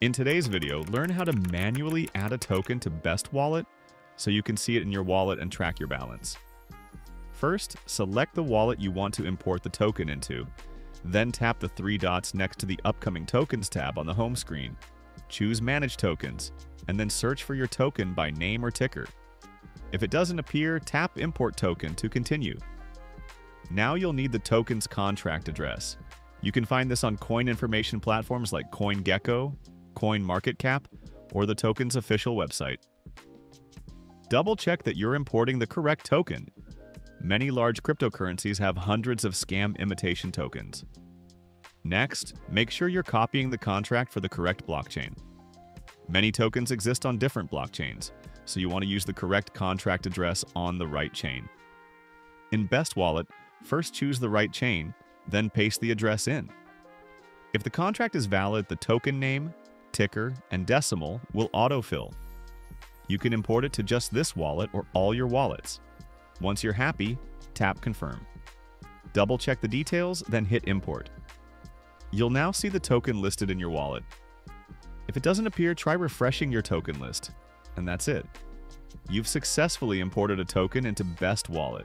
In today's video, learn how to manually add a token to Best Wallet so you can see it in your wallet and track your balance. First, select the wallet you want to import the token into. Then tap the three dots next to the Upcoming Tokens tab on the home screen. Choose Manage Tokens, and then search for your token by name or ticker. If it doesn't appear, tap Import Token to continue. Now you'll need the token's contract address. You can find this on coin information platforms like CoinGecko, CoinMarketCap, or the token's official website. Double check that you're importing the correct token. Many large cryptocurrencies have hundreds of scam imitation tokens. Next, make sure you're copying the contract for the correct blockchain. Many tokens exist on different blockchains, so you want to use the correct contract address on the right chain. In Best Wallet, first choose the right chain, then paste the address in. If the contract is valid, the token name, ticker, and decimal will autofill. You can import it to just this wallet or all your wallets. Once you're happy, tap Confirm. Double check the details, then hit Import. You'll now see the token listed in your wallet. If it doesn't appear, try refreshing your token list. And that's it. You've successfully imported a token into Best Wallet.